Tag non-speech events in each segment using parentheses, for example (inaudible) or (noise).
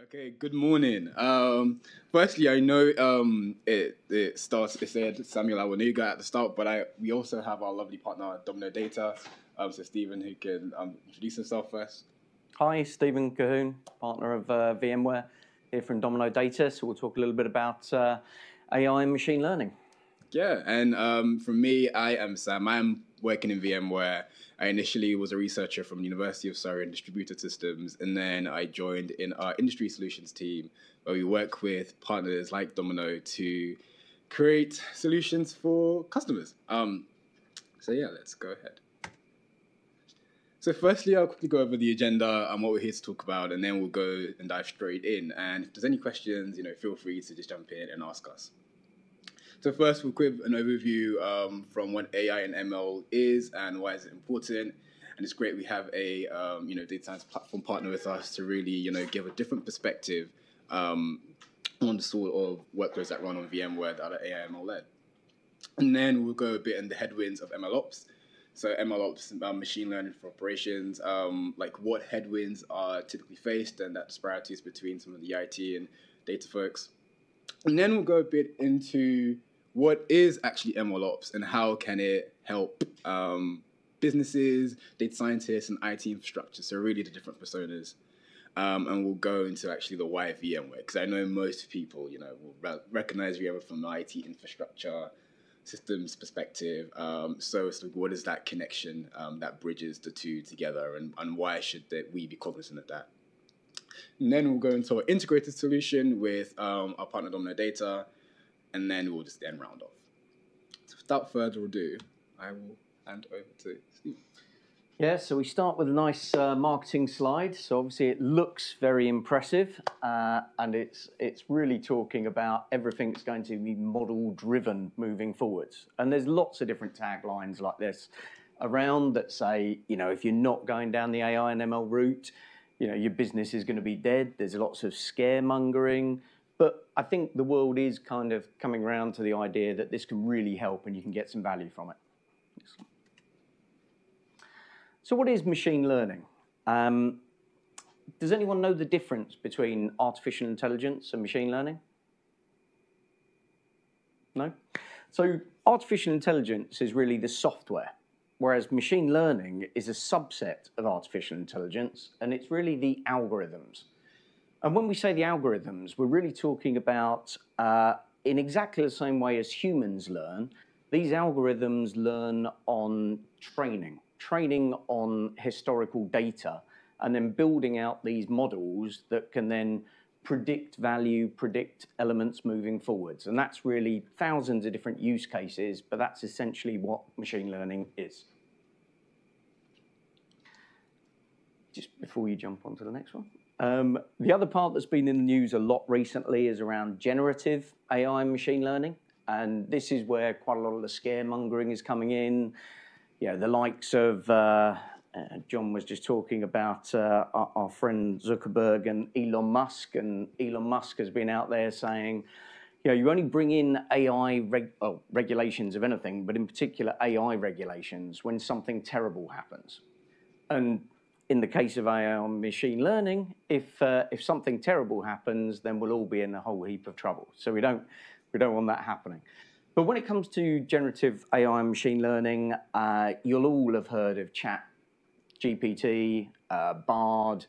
Okay, good morning. Um, firstly, I know um, it, it starts, it said Samuel Awonuga at the start, but I we also have our lovely partner, Domino Data. Um, so, Stephen, who can um, introduce himself first. Hi, Stephen Cahoon, partner of uh, VMware here from Domino Data. So, we'll talk a little bit about uh, AI and machine learning. Yeah, and um, for me, I am Sam. I'm working in VMware. I initially was a researcher from the University of Surrey in distributed systems, and then I joined in our industry solutions team, where we work with partners like Domino to create solutions for customers. Um, so yeah, let's go ahead. So firstly, I'll quickly go over the agenda and what we're here to talk about, and then we'll go and dive straight in. And if there's any questions, you know, feel free to just jump in and ask us. So first, we'll give an overview um, from what AI and ML is and why is it important. And it's great we have a um, you know data science platform partner with us to really you know give a different perspective um, on the sort of workloads that run on VMware that are AI ML led. And then we'll go a bit in the headwinds of ML ops. So ML ops, um, machine learning for operations, um, like what headwinds are typically faced and that disparities between some of the IT and data folks. And then we'll go a bit into what is actually ML ops and how can it help um, businesses, data scientists, and IT infrastructure. So really the different personas. Um, and we'll go into actually the why VMware because I know most people, you know, will re- recognize VMware from the IT infrastructure systems perspective. Um, so, what is that connection um, that bridges the two together, and, and why should we be cognizant of that? And then we'll go into our integrated solution with um, our partner Domino Data, and then we'll just then round off. So without further ado, I will hand over to Steve. Yeah, so we start with a nice uh, marketing slide. So obviously it looks very impressive, uh, and it's it's really talking about everything that's going to be model driven moving forwards. And there's lots of different taglines like this around that say, you know, if you're not going down the AI and ML route, you know, your business is going to be dead. There's lots of scaremongering. But I think the world is kind of coming around to the idea that this can really help and you can get some value from it. So, what is machine learning? Um, does anyone know the difference between artificial intelligence and machine learning? No? So, artificial intelligence is really the software, whereas machine learning is a subset of artificial intelligence, and it's really the algorithms. And when we say the algorithms, we're really talking about, uh, in exactly the same way as humans learn, these algorithms learn on training, training on historical data, and then building out these models that can then predict value, predict elements moving forwards. And that's really thousands of different use cases, but that's essentially what machine learning is. Just before you jump onto the next one. Um, the other part that's been in the news a lot recently is around generative AI and machine learning. And this is where quite a lot of the scaremongering is coming in. You know, the likes of, uh, uh, John was just talking about uh, our, our, friend Zuckerberg and Elon Musk. And Elon Musk has been out there saying, you know, you only bring in AI reg- oh, regulations of anything, but in particular AI regulations when something terrible happens. And in the case of AI and machine learning, if uh, if something terrible happens, then we'll all be in a whole heap of trouble. So we don't we don't want that happening. But when it comes to generative AI and machine learning, uh, you'll all have heard of Chat GPT, uh, Bard.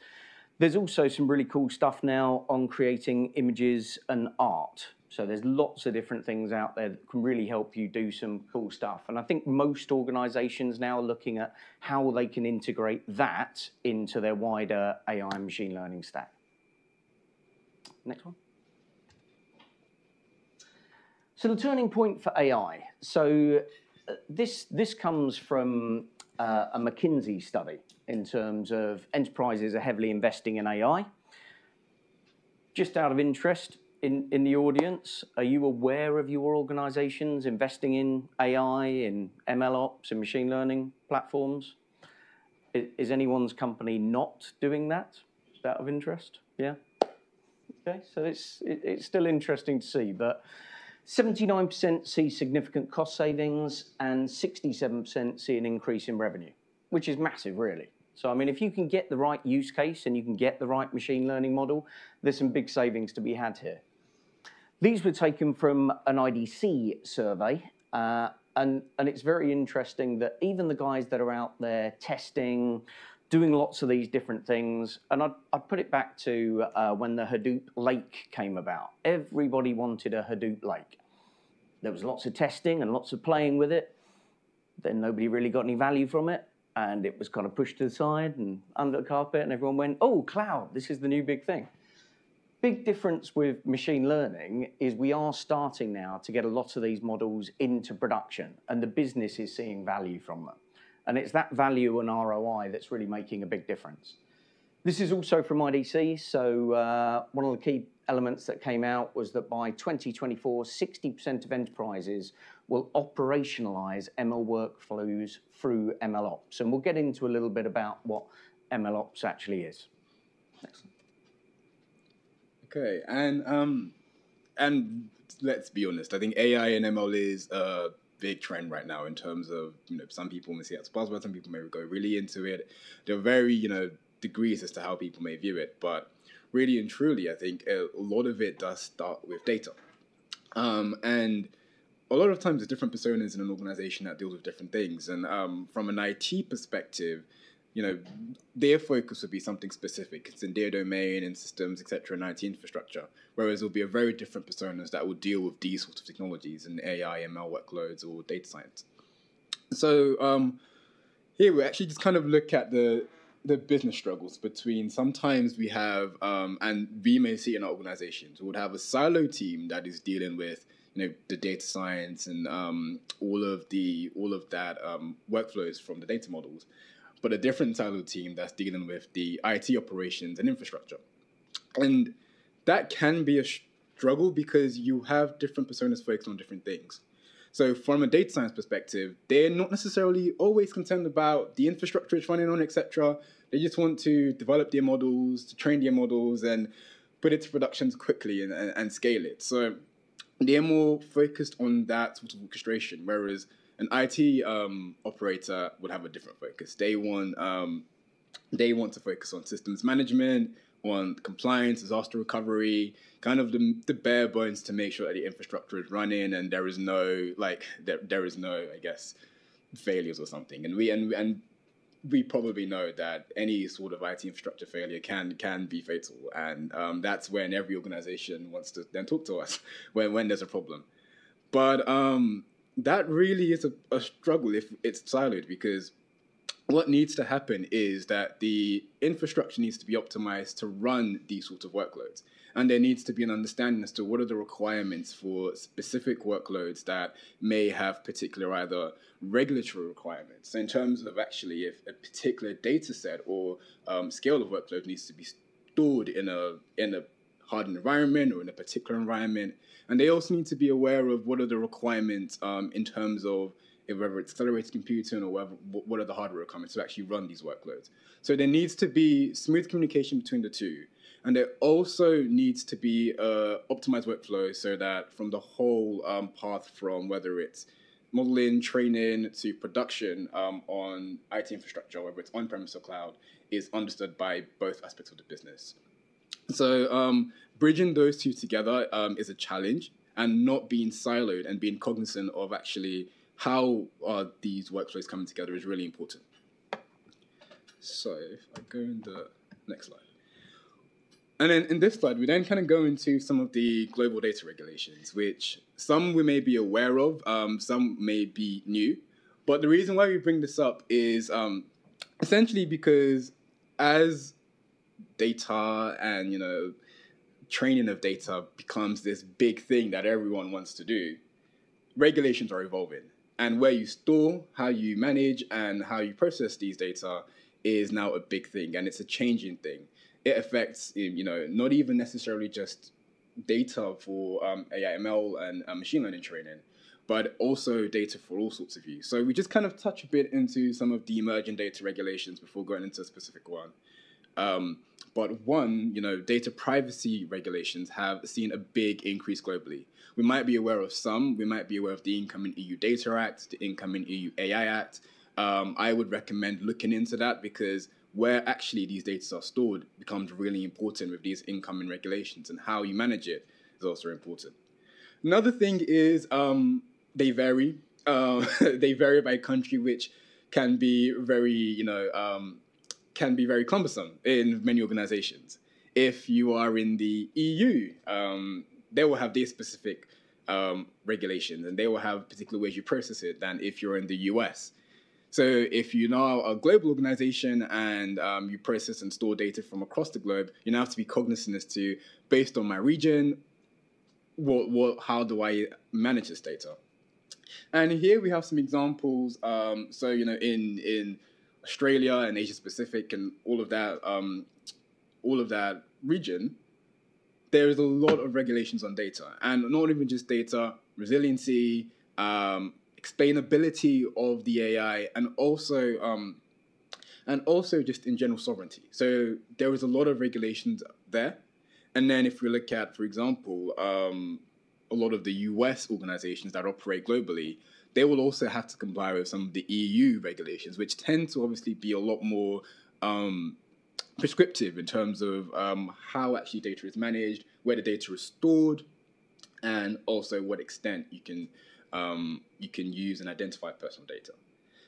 There's also some really cool stuff now on creating images and art. So there's lots of different things out there that can really help you do some cool stuff. And I think most organizations now are looking at how they can integrate that into their wider AI and machine learning stack. Next one. So the turning point for AI. So uh, this, this comes from uh, a McKinsey study in terms of enterprises are heavily investing in AI. Just out of interest, in, in the audience, are you aware of your organizations investing in AI, in ML ops, and machine learning platforms? Is, is anyone's company not doing that? Out of interest? Yeah? Okay, so it's, it, it's still interesting to see, but 79% see significant cost savings and 67% see an increase in revenue, which is massive, really. So, I mean, if you can get the right use case and you can get the right machine learning model, there's some big savings to be had here. These were taken from an IDC survey, uh, and, and it's very interesting that even the guys that are out there testing, doing lots of these different things. And I'd, I'd put it back to uh, when the Hadoop Lake came about. Everybody wanted a Hadoop Lake. There was lots of testing and lots of playing with it. Then nobody really got any value from it. And it was kind of pushed to the side and under the carpet, and everyone went, oh, cloud, this is the new big thing. Big difference with machine learning is we are starting now to get a lot of these models into production, and the business is seeing value from them. And it's that value and ROI that's really making a big difference. This is also from IDC. So uh, one of the key elements that came out was that by 2024, 60% of enterprises will operationalize ML workflows through MLOps. And we'll get into a little bit about what MLOps actually is. Next. Okay, and um, and let's be honest. I think AI and ML is a big trend right now in terms of you know some people may see it as buzzword, some people may go really into it. There are very you know degrees as to how people may view it, but really and truly, I think a lot of it does start with data, um, and a lot of times there's different personas in an organization that deals with different things, and um, from an IT perspective you know, their focus would be something specific. It's in their domain and systems, etc., and IT infrastructure. Whereas there'll be a very different personas that will deal with these sorts of technologies and AI, ML workloads, or data science. So um, here we actually just kind of look at the the business struggles between sometimes we have um, and we may see in our organizations we would have a silo team that is dealing with you know the data science and um, all of the all of that um, workflows from the data models but a different silo team that's dealing with the IT operations and infrastructure. And that can be a struggle because you have different personas focused on different things. So from a data science perspective, they're not necessarily always concerned about the infrastructure it's running on, etc. They just want to develop their models, to train their models, and put it to productions quickly and, and, and scale it. So they're more focused on that sort of orchestration, whereas an IT um, operator would have a different focus. They want um, they want to focus on systems management, on compliance, disaster recovery, kind of the, the bare bones to make sure that the infrastructure is running and there is no like there, there is no I guess failures or something. And we and and we probably know that any sort of IT infrastructure failure can can be fatal, and um, that's when every organization wants to then talk to us (laughs) when when there's a problem. But um, that really is a, a struggle if it's siloed because what needs to happen is that the infrastructure needs to be optimized to run these sorts of workloads. And there needs to be an understanding as to what are the requirements for specific workloads that may have particular either regulatory requirements. So in terms of actually if a particular data set or um, scale of workload needs to be stored in a in a hardened environment or in a particular environment, and they also need to be aware of what are the requirements um, in terms of whether it's accelerated computing or whether, what are the hardware requirements to actually run these workloads. So there needs to be smooth communication between the two. And there also needs to be uh, optimized workflow so that from the whole um, path from whether it's modeling, training to production um, on IT infrastructure, whether it's on-premise or cloud, is understood by both aspects of the business. So um, bridging those two together um, is a challenge, and not being siloed and being cognizant of actually how are these workflows coming together is really important. So if I go in the next slide. And then in this slide, we then kind of go into some of the global data regulations, which some we may be aware of, um, some may be new. But the reason why we bring this up is um, essentially because as data and you know training of data becomes this big thing that everyone wants to do, regulations are evolving. And where you store, how you manage, and how you process these data is now a big thing, and it's a changing thing. It affects, you know, not even necessarily just data for um, AI, ML, and uh, machine learning training, but also data for all sorts of use. So we just kind of touch a bit into some of the emerging data regulations before going into a specific one. Um, but one, you know, data privacy regulations have seen a big increase globally. We might be aware of some. We might be aware of the incoming EU Data Act, the incoming EU AI Act. Um, I would recommend looking into that because where actually these data are stored becomes really important with these incoming regulations, and how you manage it is also important. Another thing is um, they vary. Uh, (laughs) they vary by country, which can be very, you know, um, can be very cumbersome in many organizations. If you are in the EU, um, they will have their specific um, regulations and they will have particular ways you process it than if you're in the US. So if you're now a global organization and um, you process and store data from across the globe, you now have to be cognizant as to, based on my region, what, what, how do I manage this data? And here we have some examples. Um, so you know, in in Australia and Asia Pacific and all of that, um, all of that region, there is a lot of regulations on data, and not even just data, resiliency, um, explainability of the AI, and also um, and also just in general sovereignty. So there is a lot of regulations there, and then if we look at, for example, um, a lot of the US organizations that operate globally, they will also have to comply with some of the EU regulations, which tend to obviously be a lot more um, prescriptive in terms of um, how actually data is managed, where the data is stored, and also what extent you can um, you can use and identify personal data.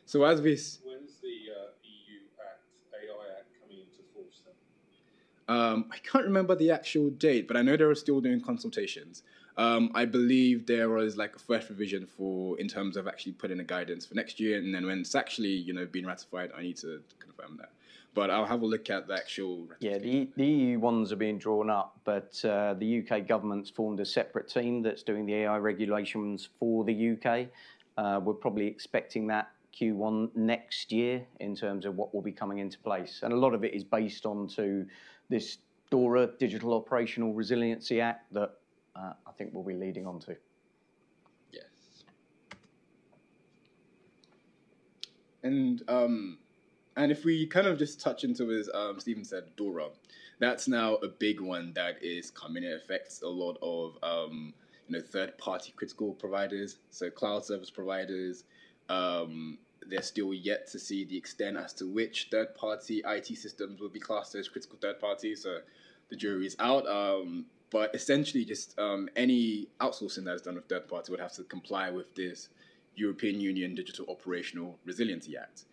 So as this, when's the uh, EU Act AI Act coming into force then? Um, I can't remember the actual date, but I know they're still doing consultations. Um, I believe there was like a first revision for in terms of actually putting a guidance for next year, and then when it's actually you know being ratified, I need to confirm that. But I'll have a look at the actual. Yeah, the, the EU ones are being drawn up, but uh, the UK government's formed a separate team that's doing the AI regulations for the UK. Uh, we're probably expecting that Q1 next year in terms of what will be coming into place, and a lot of it is based on to this DORA Digital Operational Resiliency Act that uh, I think we'll be leading on to. Yes. And um, and if we kind of just touch into as um, Stephen said, Dora, that's now a big one that is coming. It affects a lot of um, you know third-party critical providers, so cloud service providers. Um, they're still yet to see the extent as to which third-party IT systems will be classed as critical third parties. So the jury is out. Um, but essentially, just um, any outsourcing that is done with third party would have to comply with this European Union Digital Operational Resiliency Act.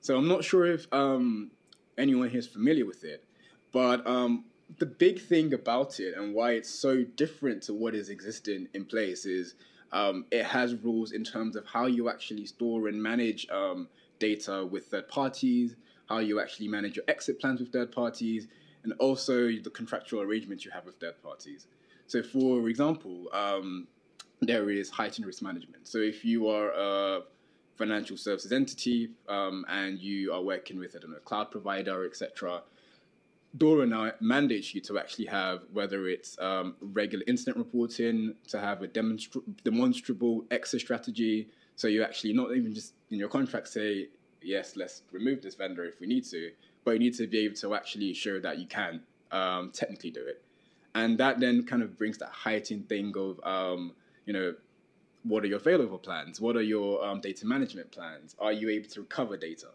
So I'm not sure if um, anyone here is familiar with it, but um, the big thing about it and why it's so different to what is existing in place is um, it has rules in terms of how you actually store and manage um, data with third parties, how you actually manage your exit plans with third parties, and also the contractual arrangements you have with third parties. So, for example, um, there is heightened risk management. So, if you are a financial services entity um, and you are working with, I don't know, a cloud provider, etc., DORA now mandates you to actually have whether it's um, regular incident reporting, to have a demonstra- demonstrable exit strategy. So you actually not even just in your contract say, yes, let's remove this vendor if we need to, but you need to be able to actually show that you can um, technically do it. And that then kind of brings that heightened thing of, um, you know, what are your failover plans? What are your um, data management plans? Are you able to recover data?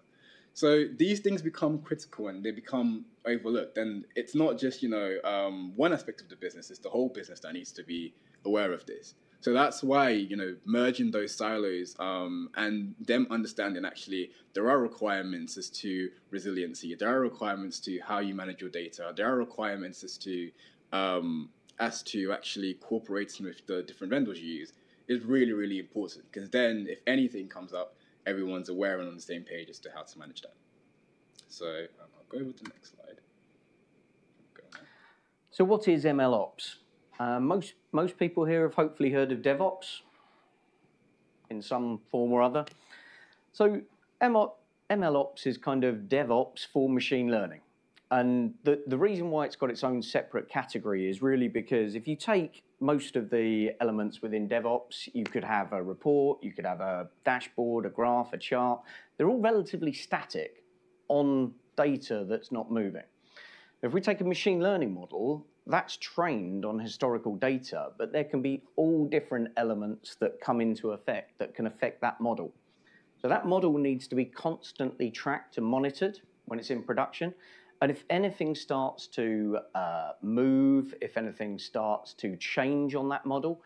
So these things become critical and they become overlooked. And it's not just, you know, um, one aspect of the business, it's the whole business that needs to be aware of this. So that's why you know merging those silos um, and them understanding actually there are requirements as to resiliency. There are requirements to how you manage your data. There are requirements as to um, as to actually cooperating with the different vendors you use is really really important because then if anything comes up, everyone's aware and on the same page as to how to manage that. So um, I'll go with the next slide. So what is MLOps? Uh, most, most people here have hopefully heard of DevOps in some form or other. So MLOps is kind of DevOps for machine learning. And the, the reason why it's got its own separate category is really because if you take most of the elements within DevOps, you could have a report, you could have a dashboard, a graph, a chart. They're all relatively static on data that's not moving. If we take a machine learning model, that's trained on historical data, but there can be all different elements that come into effect that can affect that model. So that model needs to be constantly tracked and monitored when it's in production. And if anything starts to uh, move, if anything starts to change on that model,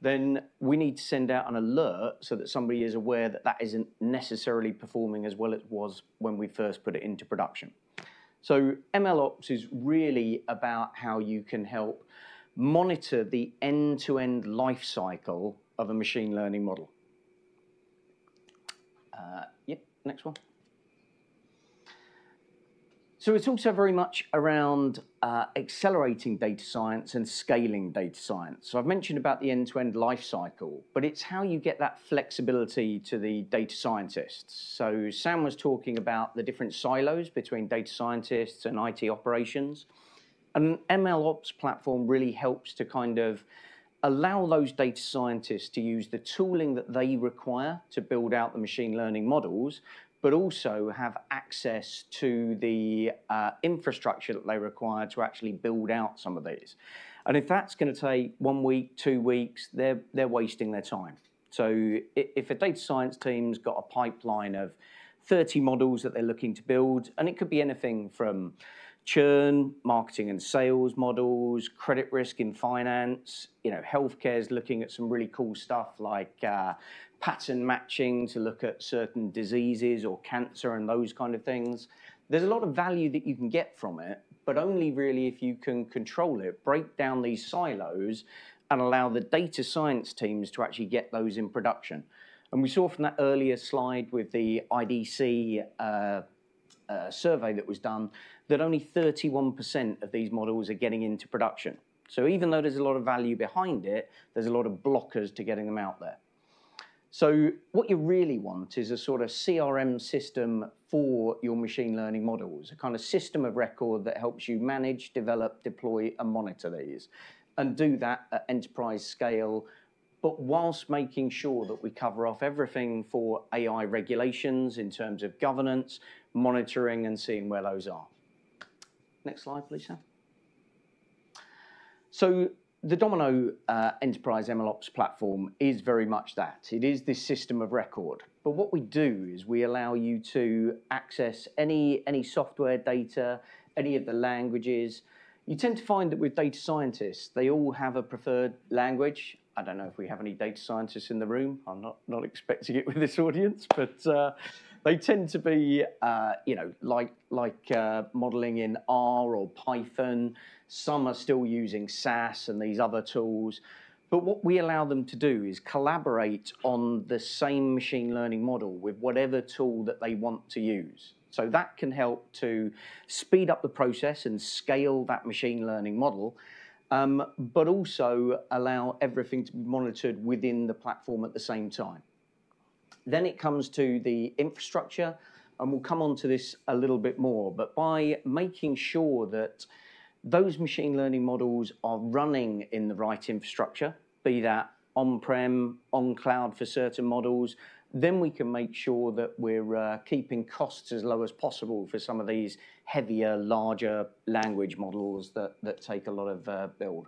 then we need to send out an alert so that somebody is aware that that isn't necessarily performing as well as it was when we first put it into production. So MLOps is really about how you can help monitor the end-to-end life cycle of a machine learning model. Uh, yep, next one. So it's also very much around uh, accelerating data science and scaling data science. So I've mentioned about the end-to-end life cycle, but it's how you get that flexibility to the data scientists. So Sam was talking about the different silos between data scientists and IT operations. And MLOps platform really helps to kind of allow those data scientists to use the tooling that they require to build out the machine learning models, but also have access to the uh, infrastructure that they require to actually build out some of these. And if that's going to take one week, two weeks, they're, they're wasting their time. So if a data science team's got a pipeline of 30 models that they're looking to build, and it could be anything from churn, marketing and sales models, credit risk in finance. You know, healthcare is looking at some really cool stuff like uh, pattern matching to look at certain diseases or cancer and those kind of things. There's a lot of value that you can get from it, but only really if you can control it, break down these silos, and allow the data science teams to actually get those in production. And we saw from that earlier slide with the IDC uh, uh, survey that was done that only 31% of these models are getting into production. So even though there's a lot of value behind it, there's a lot of blockers to getting them out there. So what you really want is a sort of CRM system for your machine learning models, a kind of system of record that helps you manage, develop, deploy, and monitor these, and do that at enterprise scale, but whilst making sure that we cover off everything for AI regulations in terms of governance, monitoring, and seeing where those are. Next slide, please, Sam. So the Domino uh, Enterprise MLOps platform is very much that. It is this system of record. But what we do is we allow you to access any, any software data, any of the languages. You tend to find that with data scientists, they all have a preferred language. I don't know if we have any data scientists in the room. I'm not, not expecting it with this audience, but uh, they tend to be, uh, you know, like like uh, modeling in R or Python. Some are still using SAS and these other tools. But what we allow them to do is collaborate on the same machine learning model with whatever tool that they want to use. So that can help to speed up the process and scale that machine learning model, um, but also allow everything to be monitored within the platform at the same time. Then it comes to the infrastructure, and we'll come on to this a little bit more. But by making sure that those machine learning models are running in the right infrastructure, be that on-prem, on cloud for certain models, then we can make sure that we're uh, keeping costs as low as possible for some of these heavier, larger language models that, that take a lot of uh, build.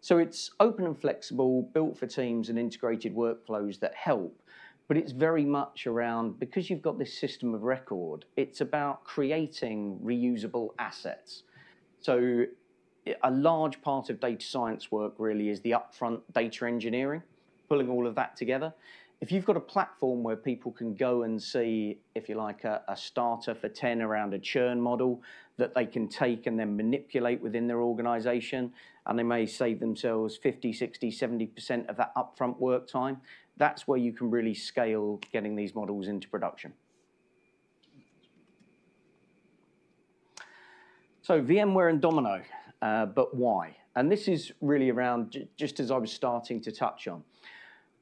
So it's open and flexible, built for teams and integrated workflows that help but it's very much around because you've got this system of record, it's about creating reusable assets. So a large part of data science work really is the upfront data engineering, pulling all of that together. If you've got a platform where people can go and see, if you like, a, a starter for 10 around a churn model that they can take and then manipulate within their organization, and they may save themselves 50, 60, 70% of that upfront work time, that's where you can really scale getting these models into production. So VMware and Domino, uh, but why? And this is really around, just as I was starting to touch on,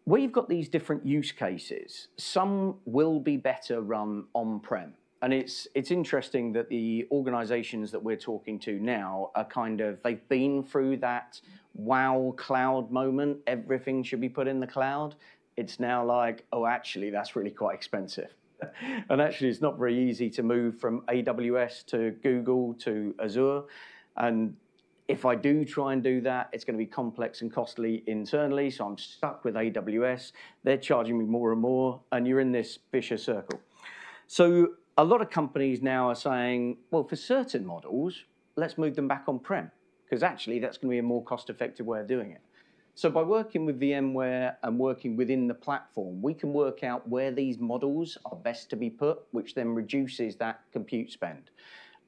where you've got these different use cases, some will be better run on-prem. And it's, it's interesting that the organizations that we're talking to now are kind of, they've been through that wow cloud moment, everything should be put in the cloud it's now like, oh, actually, that's really quite expensive. (laughs) and actually, it's not very easy to move from AWS to Google to Azure. And if I do try and do that, it's going to be complex and costly internally. So I'm stuck with AWS. They're charging me more and more, and you're in this vicious circle. So a lot of companies now are saying, well, for certain models, let's move them back on prem because actually that's going to be a more cost-effective way of doing it. So by working with VMware and working within the platform, we can work out where these models are best to be put, which then reduces that compute spend.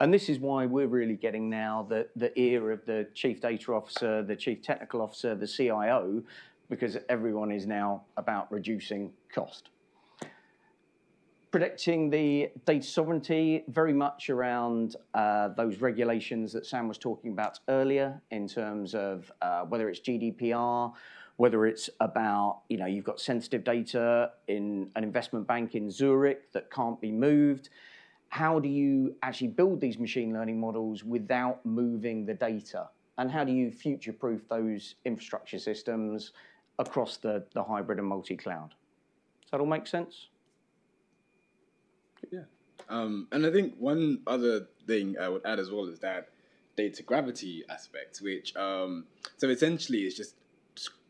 And this is why we're really getting now the, the ear of the chief data officer, the chief technical officer, the CIO, because everyone is now about reducing cost. Protecting the data sovereignty, very much around uh, those regulations that Sam was talking about earlier in terms of uh, whether it's GDPR, whether it's about, you know, you've got sensitive data in an investment bank in Zurich that can't be moved. How do you actually build these machine learning models without moving the data? And how do you future-proof those infrastructure systems across the, the hybrid and multi-cloud? Does that all make sense? Yeah. Um, and I think one other thing I would add as well is that data gravity aspect, which um, so essentially is just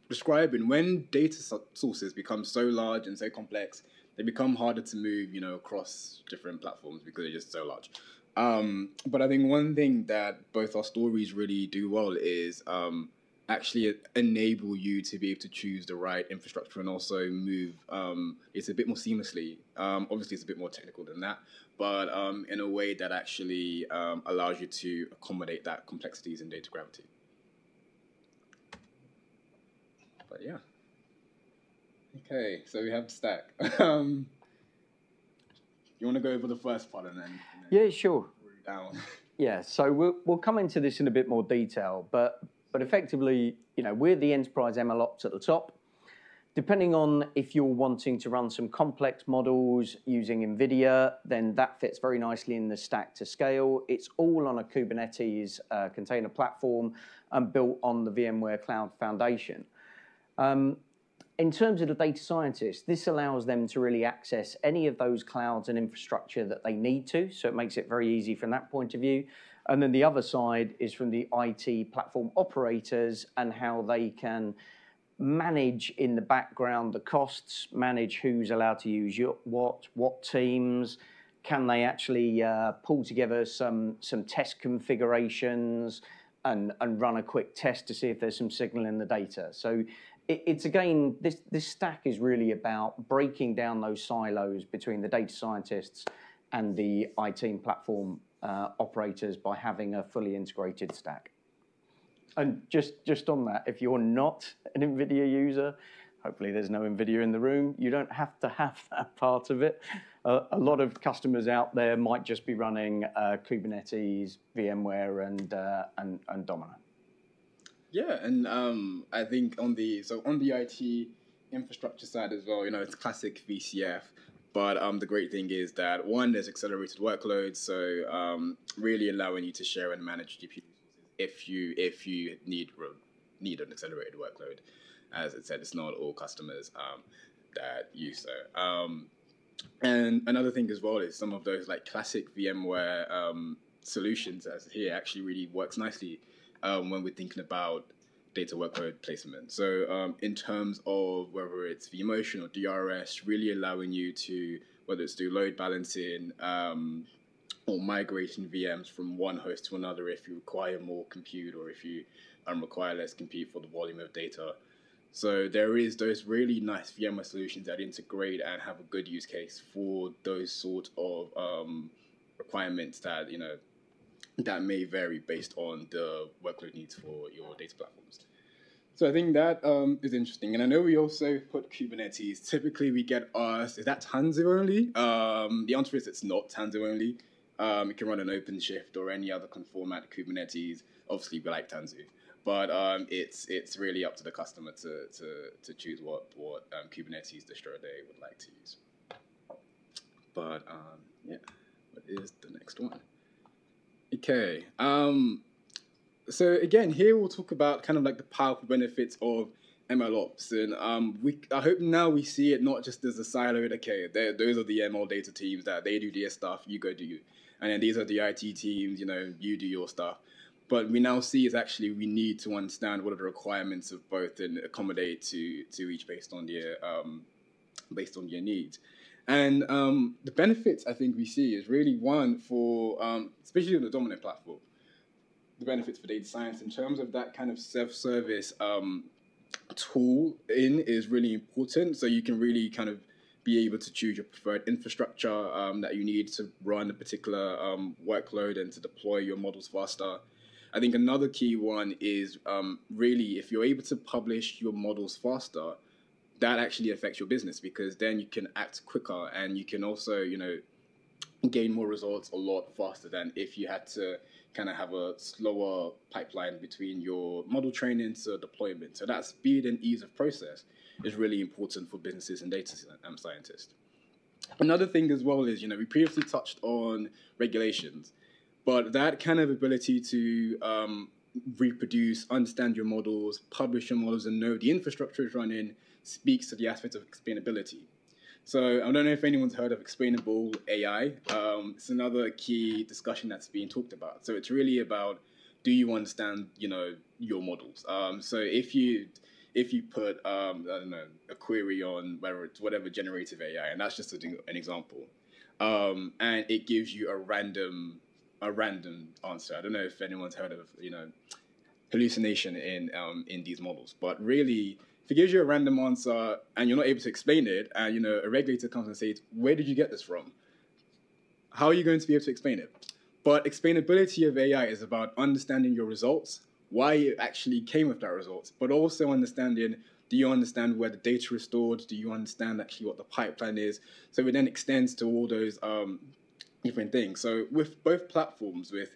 describing when data sources become so large and so complex, they become harder to move, you know, across different platforms because they're just so large. Um, but I think one thing that both our stories really do well is um, actually enable you to be able to choose the right infrastructure and also move um, it's a bit more seamlessly. Um, obviously, it's a bit more technical than that, but um, in a way that actually um, allows you to accommodate that complexities in data gravity. But yeah. Okay, so we have the stack. (laughs) Um, you want to go over the first part and then? And then yeah, sure. (laughs) Yeah, so we'll, we'll come into this in a bit more detail, but but effectively, you know, we're the enterprise MLOps at the top. Depending on if you're wanting to run some complex models using NVIDIA, then that fits very nicely in the stack to scale. It's all on a Kubernetes uh, container platform and built on the VMware Cloud Foundation. Um, in terms of the data scientists, this allows them to really access any of those clouds and infrastructure that they need to. So it makes it very easy from that point of view. And then the other side is from the IT platform operators and how they can manage in the background the costs, manage who's allowed to use what, what teams, can they actually uh, pull together some, some test configurations and, and run a quick test to see if there's some signal in the data. So it, it's again, this, this stack is really about breaking down those silos between the data scientists and the IT platform operators by having a fully integrated stack. And just, just on that, if you're not an NVIDIA user, hopefully there's no NVIDIA in the room, you don't have to have (laughs) that part of it. Uh, a lot of customers out there might just be running uh, Kubernetes, VMware, and, uh, and, and Domino. Yeah, and um, I think on the so on the IT infrastructure side as well, you know, it's classic VCF. But um, the great thing is that one, there's accelerated workloads, so um, really allowing you to share and manage GPU if you if you need need an accelerated workload. As I said, it's not all customers um, that use so. Um, and another thing as well is some of those like classic VMware um, solutions, as here, actually really works nicely um, when we're thinking about data workload placement. So um, in terms of whether it's vMotion or DRS, really allowing you to whether it's do load balancing um, or migrating VMs from one host to another if you require more compute or if you um, require less compute for the volume of data. So there is those really nice VMware solutions that integrate and have a good use case for those sort of um, requirements that you know that may vary based on the workload needs for your data platforms. So I think that um, is interesting. And I know we also put Kubernetes. Typically, we get asked, is that Tanzu only? Um, the answer is it's not Tanzu only. Um, it can run an OpenShift or any other conformant Kubernetes. Obviously, we like Tanzu. But um, it's it's really up to the customer to, to, to choose what, what um, Kubernetes distro they would like to use. But um, yeah, what is the next one? Okay. Um, so again, here we'll talk about kind of like the powerful benefits of ML ops, and um, we I hope now we see it not just as a siloed. Okay, those are the ML data teams that they do their stuff, you go do you, and then these are the IT teams, you know, you do your stuff. But we now see is actually we need to understand what are the requirements of both and accommodate to to each based on their um, based on your needs. And um, the benefits I think we see is really one for, um, especially on the Domino platform, the benefits for data science in terms of that kind of self-service um, tool in is really important. So you can really kind of be able to choose your preferred infrastructure um, that you need to run a particular um, workload and to deploy your models faster. I think another key one is um, really if you're able to publish your models faster, that actually affects your business because then you can act quicker and you can also, you know, gain more results a lot faster than if you had to kind of have a slower pipeline between your model training to deployment. So that speed and ease of process is really important for businesses and data um, scientists. Another thing as well is, you know, we previously touched on regulations, but that kind of ability to um, reproduce, understand your models, publish your models, and know the infrastructure is running speaks to the aspect of explainability. So I don't know if anyone's heard of explainable AI. Um, it's another key discussion that's being talked about. So it's really about do you understand, you know, your models? Um, so if you if you put um, I don't know a query on whether it's whatever generative AI, and that's just an example, um, and it gives you a random a random answer. I don't know if anyone's heard of you know hallucination in um, in these models, but really if it gives you a random answer and you're not able to explain it, and you know a regulator comes and says, "Where did you get this from?" How are you going to be able to explain it? But explainability of AI is about understanding your results, why it actually came with that result, but also understanding do you understand where the data is stored? Do you understand actually what the pipeline is? So it then extends to all those um, different things. So with both platforms, with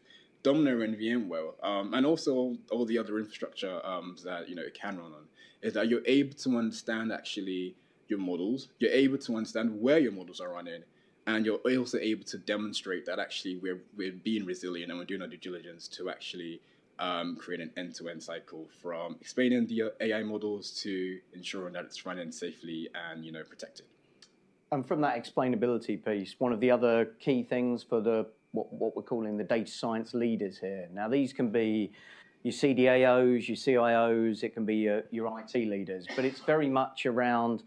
Domino and VMware, um, and also all the other infrastructure um, that you know it can run on, is that you're able to understand actually your models. You're able to understand where your models are running, and you're also able to demonstrate that actually we're we're being resilient and we're doing our due diligence to actually um, create an end-to-end cycle from explaining the AI models to ensuring that it's running safely and you know protected. And from that explainability piece, one of the other key things for the what, what we're calling the data science leaders here. Now, these can be your CDAOs, your CIOs, it can be your, your IT leaders, but it's very much around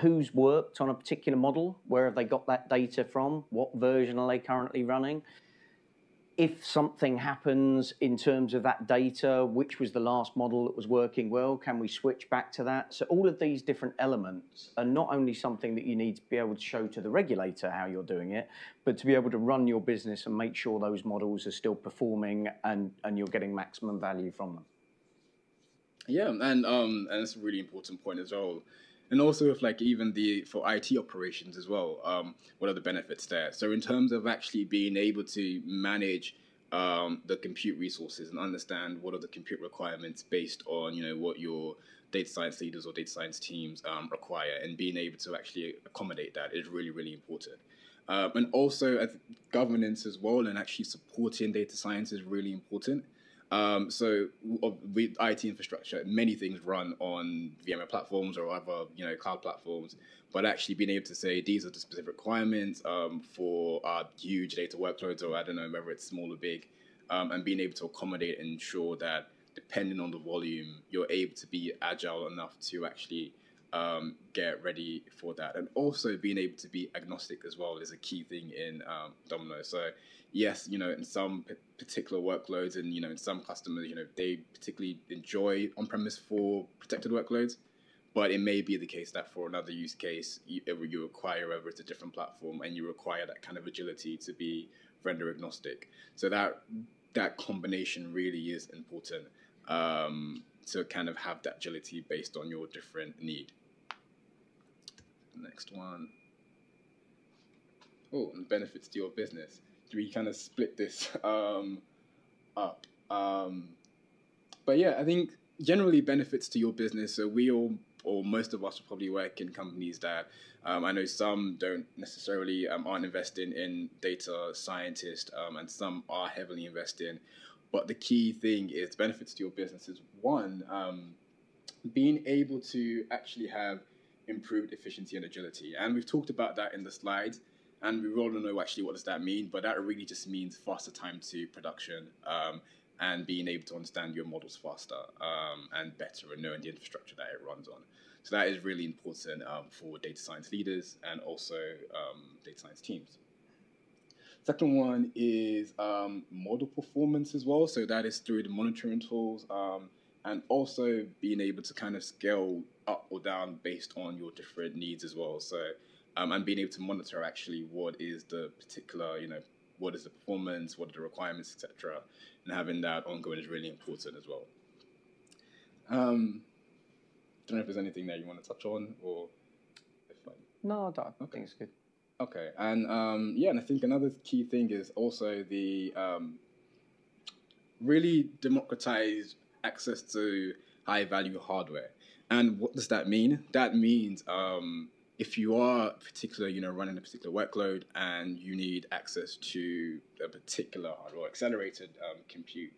who's worked on a particular model, where have they got that data from, what version are they currently running, if something happens in terms of that data, which was the last model that was working well, can we switch back to that? So all of these different elements are not only something that you need to be able to show to the regulator how you're doing it, but to be able to run your business and make sure those models are still performing and, and you're getting maximum value from them. Yeah, and um, and that's a really important point as well and also with like even the for IT operations as well. Um, what are the benefits there? So in terms of actually being able to manage um, the compute resources and understand what are the compute requirements based on you know what your data science leaders or data science teams um, require, and being able to actually accommodate that is really really important. Um, and also governance as well, and actually supporting data science is really important. Um, so with IT infrastructure, many things run on VMware platforms or other you know cloud platforms. But actually being able to say these are the specific requirements um, for our huge data workloads, or I don't know whether it's small or big, um, and being able to accommodate and ensure that depending on the volume, you're able to be agile enough to actually um, get ready for that. And also being able to be agnostic as well is a key thing in um, Domino. So yes, you know, in some p- particular workloads and, you know, in some customers, you know, they particularly enjoy on-premise for protected workloads. But it may be the case that for another use case, you, you require whether it's a different platform and you require that kind of agility to be vendor agnostic. So that that combination really is important um, to kind of have that agility based on your different need. Next one. Oh, and benefits to your business we kind of split this (laughs) um, up. Um, but yeah, I think generally benefits to your business. So we all, or most of us, will probably work in companies that um, I know some don't necessarily um, aren't investing in data scientists, um, and some are heavily investing. But the key thing is benefits to your business is one, um, being able to actually have improved efficiency and agility. And we've talked about that in the slides and we all know actually what does that mean, but that really just means faster time to production um, and being able to understand your models faster um, and better and knowing the infrastructure that it runs on. So that is really important um, for data science leaders and also um, data science teams. Second one is um, model performance as well. So that is through the monitoring tools um, and also being able to kind of scale up or down based on your different needs as well. So um, and being able to monitor actually what is the particular, you know, what is the performance, what are the requirements, etc. And having that ongoing is really important as well. Um, don't know if there's anything that you want to touch on or if I, No, I, don't, I think it's good. Okay, and um, yeah, and I think another key thing is also the um, really democratize access to high value hardware. And what does that mean? That means um, if you are particular, you know, running a particular workload and you need access to a particular hardware, accelerated um, compute,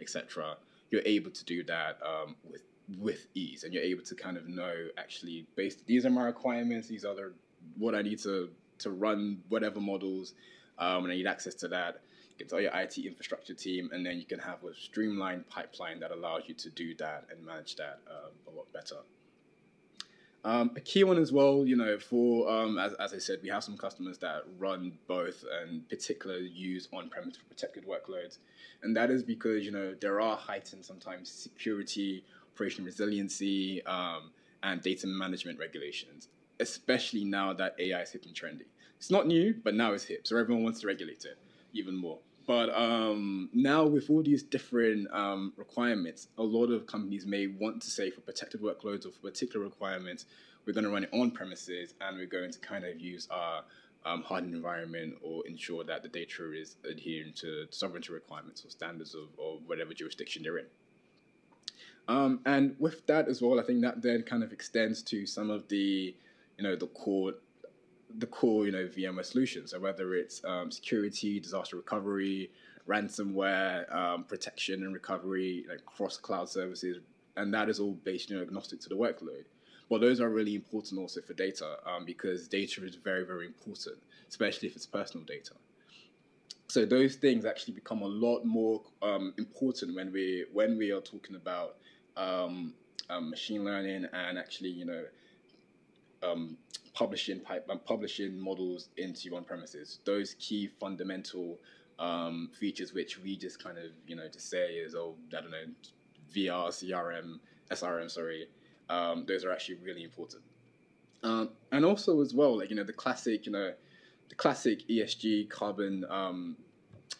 etc., you're able to do that um, with with ease, and you're able to kind of know actually based these are my requirements, these are the, what I need to to run whatever models, um, and I need access to that. You can tell your IT infrastructure team, and then you can have a streamlined pipeline that allows you to do that and manage that um, a lot better. Um, a key one as well, you know, for um, as, as I said, we have some customers that run both and particularly use on-premise for protected workloads, and that is because you know there are heightened sometimes security, operation resiliency, um, and data management regulations, especially now that AI is hip and trendy. It's not new, but now it's hip, so everyone wants to regulate it even more. But um, now, with all these different um, requirements, a lot of companies may want to say for protected workloads or for particular requirements, we're going to run it on premises and we're going to kind of use our um, hardened environment or ensure that the data is adhering to sovereignty requirements or standards of, whatever jurisdiction they're in. Um, and with that as well, I think that then kind of extends to some of the, you know, the core the core, you know, VMware solutions. So whether it's um, security, disaster recovery, ransomware, um, protection and recovery, like cross cloud services, and that is all based, you know, agnostic to the workload. Well, those are really important also for data um, because data is very, very important, especially if it's personal data. So those things actually become a lot more um, important when we when we are talking about um, um, machine learning and actually, you know, um, publishing um, publishing models into on premises. Those key fundamental um, features, which we just kind of you know to say is oh I don't know VR, CRM, SRM, sorry. Um, those are actually really important. Um, and also as well, like you know the classic you know the classic ESG carbon um,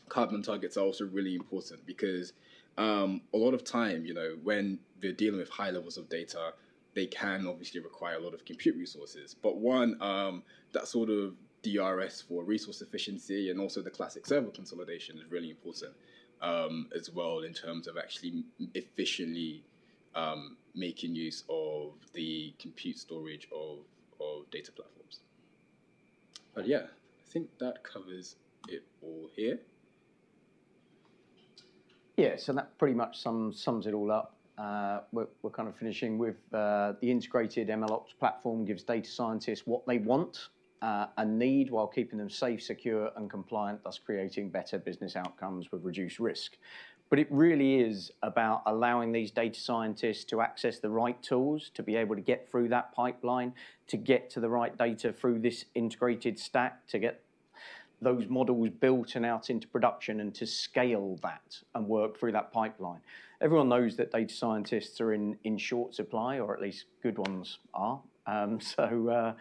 carbon targets are also really important because um, a lot of time you know when we're dealing with high levels of data they can obviously require a lot of compute resources. But one, um, that sort of DRS for resource efficiency and also the classic server consolidation is really important um, as well in terms of actually efficiently um, making use of the compute storage of, of data platforms. But yeah, I think that covers it all here. Yeah, so that pretty much sums, sums it all up. Uh, we're, kind of finishing with uh, the integrated MLOps platform gives data scientists what they want uh, and need while keeping them safe, secure, and compliant, thus creating better business outcomes with reduced risk. But it really is about allowing these data scientists to access the right tools to be able to get through that pipeline, to get to the right data through this integrated stack, to get those models built and out into production and to scale that and work through that pipeline everyone knows that data scientists are in, in short supply, or at least good ones are. Um, (laughs) so, uh,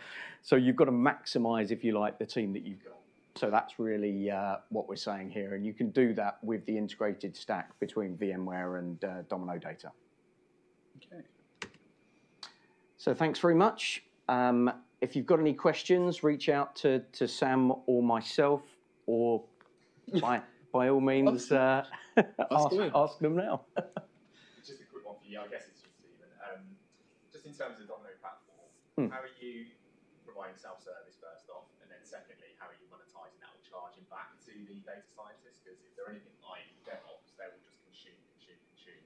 so you've got to maximise, if you like, the team that you've got. So that's really uh, what we're saying here, and you can do that with the integrated stack between VMware and uh, Domino Data. Okay. So thanks very much. Um, if you've got any questions, reach out to, to Sam or myself, or (laughs) by by all means, uh, (laughs) ask, ask, them now. (laughs) just a quick one for you, I guess it's just Stephen. Um, just in terms of the Domino platform, hmm. how are you providing self-service first off, and then secondly, how are you monetizing that or charging back to the data scientists? Because if they're anything like DevOps, they will just consume, consume, consume.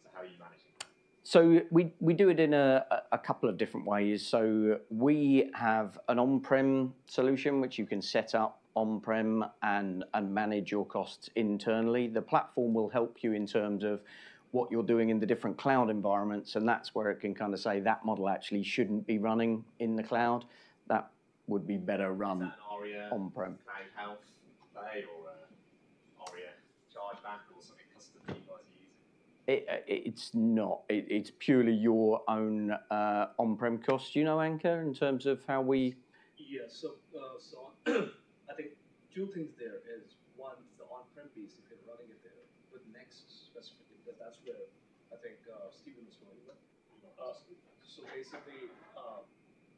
So how are you managing that? So we, we do it in a, a couple of different ways. So we have an on-prem solution which you can set up on-prem and manage your costs internally. The platform will help you in terms of what you're doing in the different cloud environments, and that's where it can kind of say that model actually shouldn't be running in the cloud. That would be better run on-prem. CloudHealth play or uh, ARIA chargeback or something custom you guys are using? It's not. It's purely your own uh, on-prem cost. Do you know, Ankur, in terms of how we? Yeah. So uh, I think two things there is one, the on-prem piece, if you're running it there with Nexus specifically, because that's where I think uh, Stephen was going with. Uh, so basically um,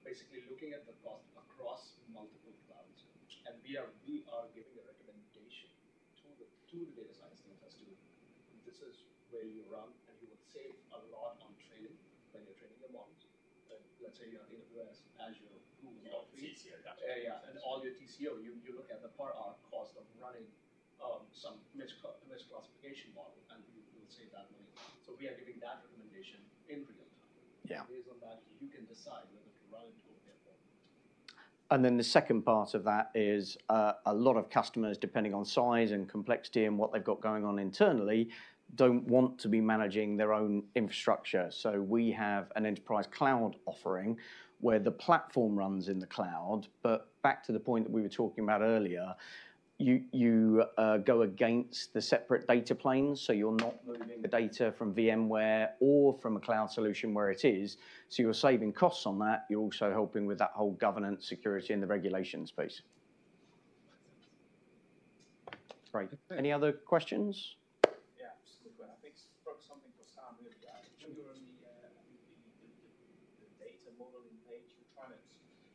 basically looking at the cost across multiple clouds, and we are we are giving a recommendation to the data science teams as to this is where you run, and you will save a lot on training when you're training your models. Let's say you're on AWS, Azure, Google. TCO. Yeah, yeah. And all your TCO, you you look at the per hour cost of running um, some misclassification model, and you will save that money. So we are giving that recommendation in real time. Yeah. Based on that, you can decide whether to run it or. And then the second part of that is uh, a lot of customers, depending on size and complexity and what they've got going on internally, don't want to be managing their own infrastructure. So we have an enterprise cloud offering where the platform runs in the cloud. But back to the point that we were talking about earlier, you you uh, go against the separate data planes. So you're not moving the data from VMware or from a cloud solution where it is. So you're saving costs on that. You're also helping with that whole governance, security, and the regulation space. Great. Any other questions? Yeah. Just a quick one. I think something for Sam here. When you're on the data modeling page, you're trying to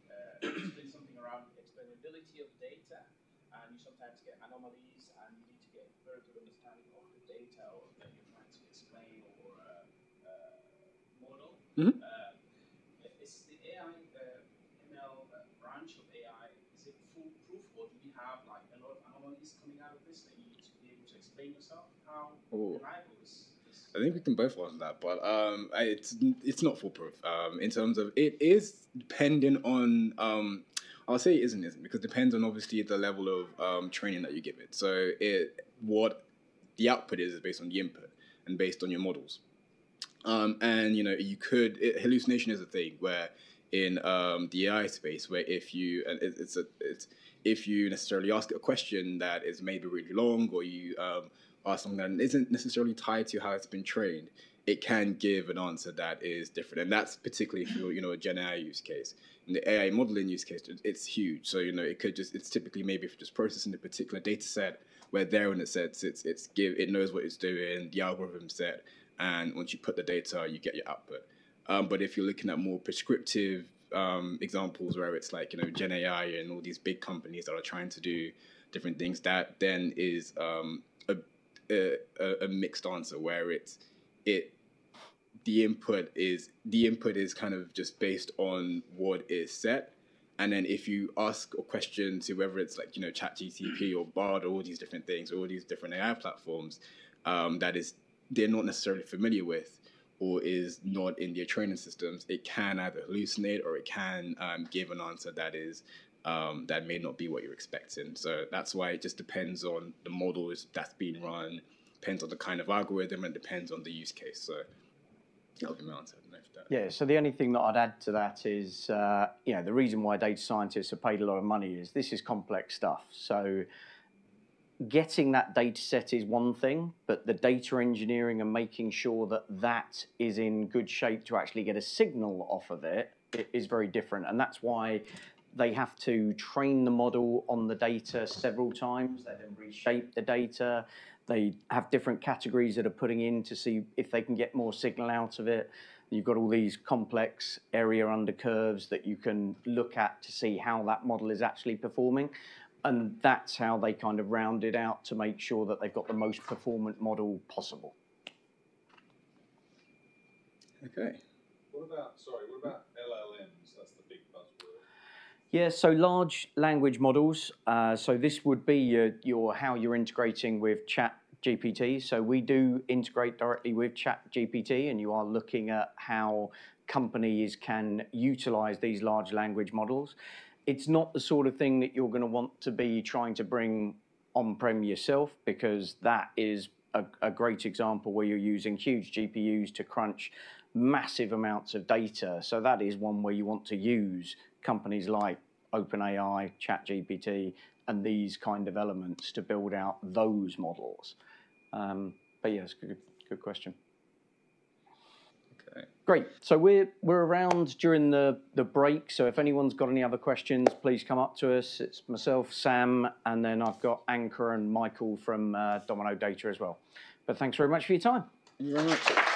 uh, (clears throat) explain something around explainability of data, and you sometimes get anomalies, and you need to get a very good understanding of the data or that you're trying to explain or uh, uh, model. Mm-hmm. Um, is the AI ML branch of AI, is it foolproof, or do we have like a lot of anomalies coming out of this that you need to be able to explain yourself? How oh. reliable is this? I think we can both answer that, but um, it's it's not foolproof um, in terms of it is dependent on. Um, I'll say it isn't, isn't because it depends on obviously the level of training that you give it. So it what the output is is based on the input and based on your models. And you know you could hallucination is a thing where in the AI space, where if you it's a it if you necessarily ask a question that is maybe really long or you ask something that isn't necessarily tied to how it's been trained, it can give an answer that is different. And that's particularly for you know a Gen AI use case. In the AI modeling use case, it's huge. So you know it could just, it's typically maybe just processing a particular data set where there when it sets, it's it's give it knows what it's doing, the algorithm set, and once you put the data, you get your output. Um, but if you're looking at more prescriptive um, examples where it's like you know Gen AI and all these big companies that are trying to do different things, that then is um, a mixed answer where it's it the input is the input is kind of just based on what is set. And then if you ask a question to whether it's like ChatGPT or Bard or all these different things, or all these different AI platforms um, that is, they're not necessarily familiar with or is not in their training systems, it can either hallucinate or it can um, give an answer that may not be what you're expecting. So that's why it just depends on the models that's being run, depends on the kind of algorithm, and depends on the use case. So that'll be my answer. Yeah. So the only thing that I'd add to that is uh, you know, the reason why data scientists are paid a lot of money is this is complex stuff. So getting that data set is one thing, but the data engineering and making sure that that is in good shape to actually get a signal off of it is very different. And that's why they have to train the model on the data several times. They then reshape the data. They have different categories that are putting in to see if they can get more signal out of it. You've got all these complex area under curves that you can look at to see how that model is actually performing. And that's how they kind of round it out to make sure that they've got the most performant model possible. Okay. What about, sorry, what about LLMs? That's the big buzzword. Yeah. So large language models. Uh, so this would be your how you're integrating with ChatGPT. So we do integrate directly with ChatGPT, and you are looking at how companies can utilize these large language models. it's not the sort of thing that you're going to want to be trying to bring on-prem yourself because that is a, a great example where you're using huge GPUs to crunch massive amounts of data. So that is one where you want to use companies like OpenAI, ChatGPT, and these kind of elements to build out those models. Um, but yes, good, good question. Okay. Great. So we're we're around during the the break. So if anyone's got any other questions, please come up to us. It's myself, Sam, and then I've got Ankur and Michael from uh, Domino Data as well. But thanks very much for your time. Thank you very much.